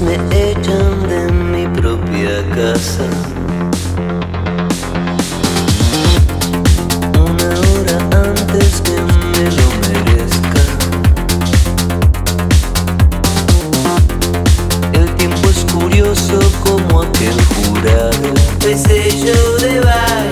me echan de mi propia casa. Una hora antes que me lo merezca. El tiempo es curioso como aquel jurado. Ese show de baile